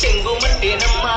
chingu mandi namma